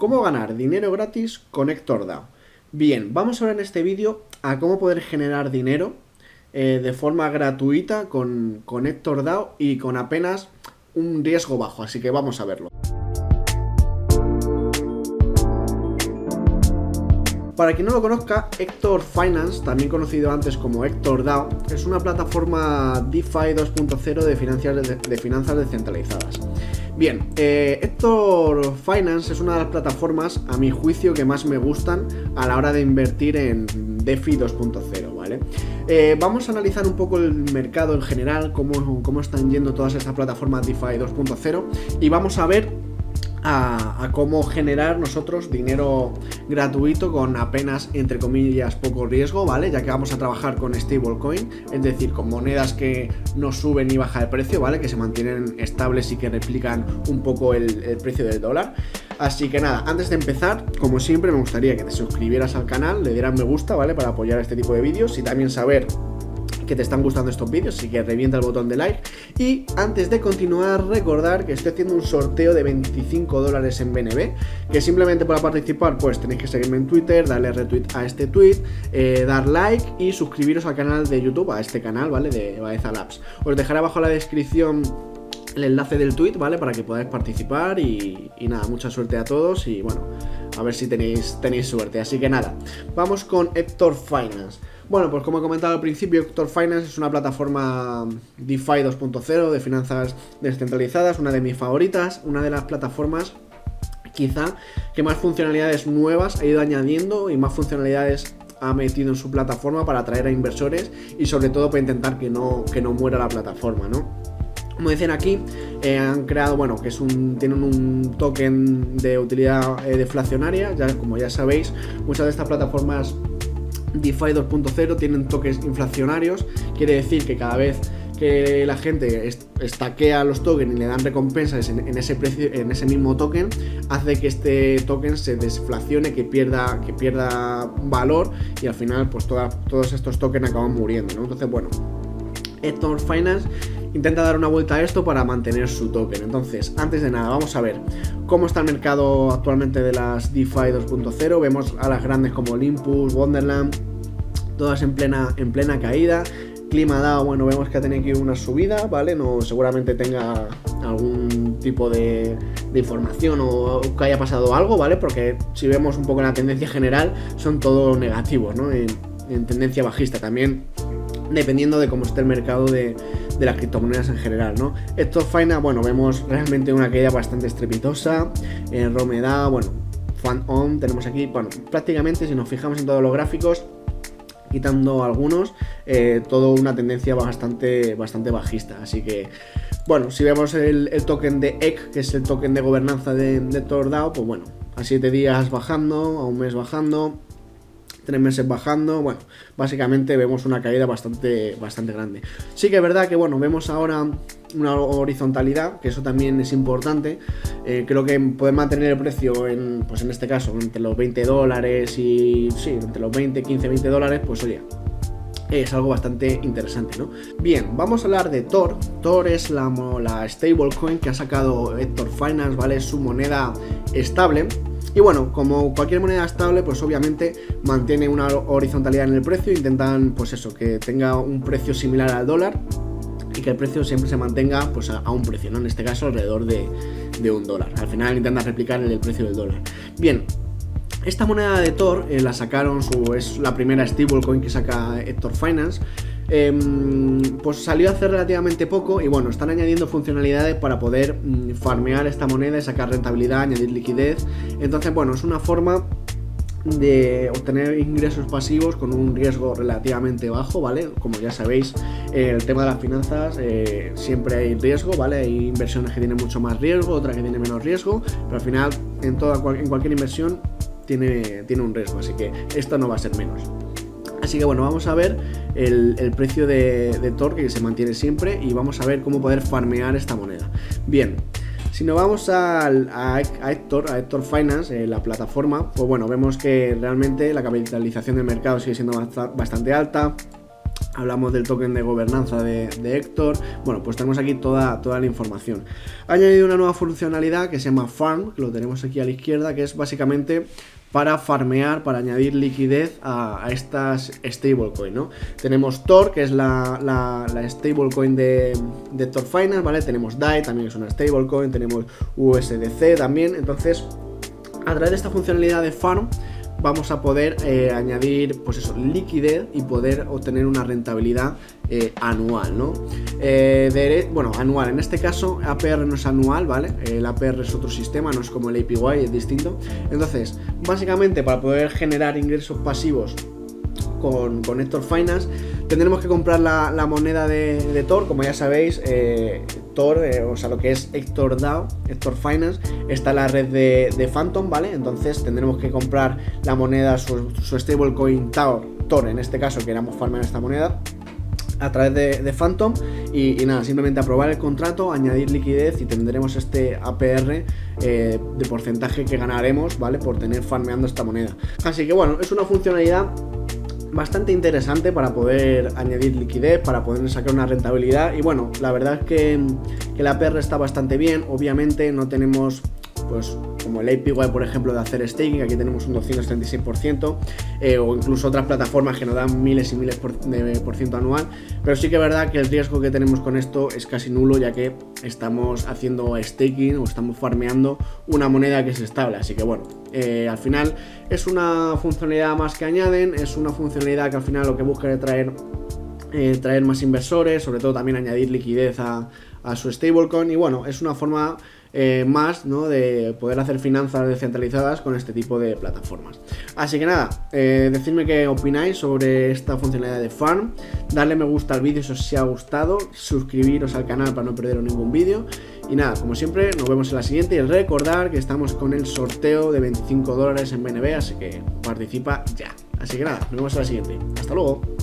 ¿Cómo ganar dinero gratis con Hector DAO? Bien, vamos a ver en este vídeo a cómo poder generar dinero eh, de forma gratuita con, con Hector DAO y con apenas un riesgo bajo, así que vamos a verlo. Para quien no lo conozca, Hector Finance, también conocido antes como Hector DAO, es una plataforma DeFi 2.0 de, finanzas descentralizadas. Bien, eh, Hector Finance es una de las plataformas, a mi juicio, que más me gustan a la hora de invertir en DeFi 2.0, ¿vale? Eh, vamos a analizar un poco el mercado en general, cómo, cómo están yendo todas estas plataformas DeFi 2.0 y vamos a ver a, cómo generar nosotros dinero gratuito con apenas, entre comillas, poco riesgo, ¿vale? Ya que vamos a trabajar con stablecoin, es decir, con monedas que no suben ni baja de precio, ¿vale? Que se mantienen estables y que replican un poco el, el precio del dólar. Así que nada, antes de empezar, como siempre, me gustaría que te suscribieras al canal, le dieras me gusta, ¿vale? Para apoyar este tipo de vídeos y también saber que te están gustando estos vídeos, así que revienta el botón de like. Y antes de continuar, recordar que estoy haciendo un sorteo de 25 dólares en BNB, que simplemente para participar, pues tenéis que seguirme en Twitter, darle retweet a este tweet, eh, dar like y suscribiros al canal de YouTube, a este canal, ¿vale? De Baeza Labs. Os dejaré abajo en la descripción el enlace del tweet, ¿vale? Para que podáis participar y, y, nada, mucha suerte a todos y bueno, a ver si tenéis, tenéis suerte. Así que nada, vamos con Hector Finance. Bueno, pues como he comentado al principio, Hector Finance es una plataforma DeFi 2.0 de finanzas descentralizadas, una de mis favoritas, una de las plataformas quizá que más funcionalidades nuevas ha ido añadiendo y más funcionalidades ha metido en su plataforma para atraer a inversores y sobre todo para intentar que no, que no muera la plataforma, ¿no? Como dicen aquí, eh, han creado, bueno, que es un, tienen un token de utilidad eh, deflacionaria, ya, como ya sabéis, muchas de estas plataformas DeFi 2.0 tienen toques inflacionarios, quiere decir que cada vez que la gente estaquea los tokens y le dan recompensas en, ese precio, en ese mismo token, hace que este token se desflacione, que pierda, que pierda valor y al final pues todos estos tokens acaban muriendo, Entonces, bueno, Hector Finance intenta dar una vuelta a esto para mantener su token. Entonces, antes de nada, vamos a ver cómo está el mercado actualmente de las DeFi 2.0. Vemos a las grandes como Olympus, Wonderland, todas en plena, en plena caída. Clima dado, bueno, vemos que ha tenido ir una subida, ¿vale? No, seguramente tenga algún tipo de, información o que haya pasado algo, ¿vale? Porque si vemos un poco la tendencia general, son todos negativos, ¿no? En, en tendencia bajista también, dependiendo de cómo esté el mercado de, de las criptomonedas en general, ¿no? Esto Fina, bueno, vemos realmente una caída bastante estrepitosa, en Romeda, bueno, Fan On, tenemos aquí, bueno, prácticamente si nos fijamos en todos los gráficos, quitando algunos, eh, todo una tendencia bastante, bastante bajista, así que... Bueno, si vemos el, token de EC, que es el token de gobernanza de, de Tordao, pues bueno, a 7 días bajando, a un mes bajando, tres meses bajando, bueno, básicamente vemos una caída bastante, bastante grande. Sí que es verdad que, bueno, vemos ahora una horizontalidad, que eso también es importante. Eh, creo que poder mantener el precio en, pues en este caso, entre los 20 dólares y, sí, entre los 20, 15, 20 dólares, pues oye, es algo bastante interesante, ¿no? Bien, vamos a hablar de Tor. Tor es la, la stablecoin que ha sacado Hector Finance, ¿vale? Su moneda estable y bueno, como cualquier moneda estable, pues obviamente mantiene una horizontalidad en el precio, intentan pues eso, que tenga un precio similar al dólar y que el precio siempre se mantenga pues a, un precio, ¿no? En este caso alrededor de, un dólar. Al final intenta replicar el, precio del dólar. Bien, esta moneda de Tor eh, la sacaron, su, es la primera stablecoin que saca Hector Finance. Em, pues salió hace relativamente poco y bueno, están añadiendo funcionalidades para poder mm, farmear esta moneda y sacar rentabilidad, añadir liquidez. Entonces, bueno, es una forma de obtener ingresos pasivos con un riesgo relativamente bajo, ¿vale? Como ya sabéis, el tema de las finanzas eh, siempre hay riesgo, ¿vale? Hay inversiones que tienen mucho más riesgo, otras que tienen menos riesgo, pero al final en, toda, en cualquier inversión tiene, tiene un riesgo, así que esto no va a ser menos. Así que bueno, vamos a ver el, precio de, de Tor que se mantiene siempre y vamos a ver cómo poder farmear esta moneda. Bien, si nos vamos a, a, Hector, a Hector Finance, eh, la plataforma, pues bueno, vemos que realmente la capitalización del mercado sigue siendo bastante alta. hablamos del token de gobernanza de, Héctor. Bueno, pues tenemos aquí toda, toda la información. Ha añadido una nueva funcionalidad que se llama Farm, que lo tenemos aquí a la izquierda, que es básicamente para farmear, para añadir liquidez a, estas stablecoin, ¿no? Tenemos Tor, que es la, stablecoin de, de Tor Finance, ¿vale? Tenemos DAI, también es una stablecoin, tenemos USDC también, entonces, a través de esta funcionalidad de Farm, vamos a poder eh, añadir pues eso, liquidez y poder obtener una rentabilidad eh, anual, ¿no? Eh, bueno, anual, en este caso APR no es anual, ¿vale? El APR es otro sistema, no es como el APY, es distinto. Entonces, básicamente para poder generar ingresos pasivos con, con Hector Finance. Tendremos que comprar la, moneda de, de, Tor, como ya sabéis, Tor, eh, o sea, lo que es Hector DAO, Hector Finance, está en la red de, Phantom, ¿vale? Entonces tendremos que comprar la moneda, su, stablecoin Tor, en este caso, queramos farmear esta moneda a través de, Phantom y, nada, simplemente aprobar el contrato, añadir liquidez y tendremos este APR eh, de porcentaje que ganaremos, ¿vale? Por tener farmeando esta moneda. Así que bueno, es una funcionalidad bastante interesante para poder añadir liquidez, para poder sacar una rentabilidad. Y bueno, la verdad es que, que la PR está bastante bien. Obviamente no tenemos pues como el APY, por ejemplo, de hacer staking, aquí tenemos un 236%, eh, o incluso otras plataformas que nos dan miles y miles de por ciento anual, pero sí que es verdad que el riesgo que tenemos con esto es casi nulo, ya que estamos haciendo staking o estamos farmeando una moneda que es estable, así que bueno, eh, al final es una funcionalidad más que añaden, es una funcionalidad que al final lo que busca es traer, eh, traer más inversores, sobre todo también añadir liquidez a, a su stablecoin, y bueno, es una forma eh, más ¿no? de poder hacer finanzas descentralizadas con este tipo de plataformas. Así que nada, eh, decidme qué opináis sobre esta funcionalidad de Farm, darle me gusta al vídeo si os ha gustado, suscribiros al canal para no perderos ningún vídeo y nada, como siempre, nos vemos en la siguiente y recordar que estamos con el sorteo de 25 dólares en BNB, así que participa ya. Así que nada, nos vemos en la siguiente. Hasta luego.